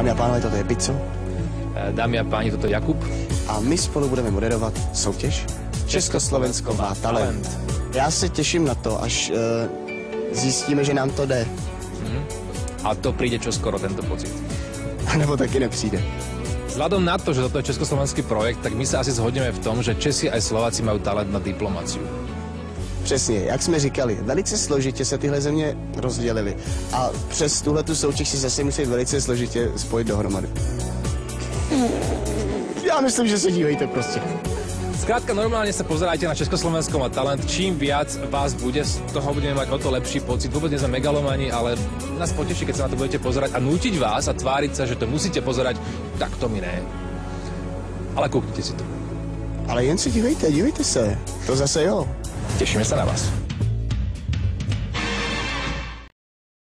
Dámy a pánové, toto je Pizzo Eh, Dámy a páni, toto je Jakub. a my spolu budeme moderovat soutěž Československo má talent. Já se těším na to, až uh, zjistíme, že nám to jde. A to príde čoskoro, tento pocit. Nebo taky nepřijde. Vzhľadom na to, že toto je československý projekt, tak my sa asi zhodneme v tom, že Česi aj Slováci majú talent na diplomaciu. Přesně, jak jsme říkali, velice složitě se tyhle země rozdělily a přes tuhle tu soutěž si zase musí velice složitě spojit dohromady. Já myslím, že se dívejte prostě. Skrátka, normálne sa pozerajte na Československo má talent. Čím viac vás bude, z toho budeme mať o to lepší pocit. Vôbec nie sme megalomani, ale nás poteší, keď sa na to budete pozerať a nútiť vás a tváriť sa, že to musíte pozerať, tak to mi ne. Ale kúknite si to. Ale jen se dívejte, dívejte se. To zase jo. Tešíme sa na vás.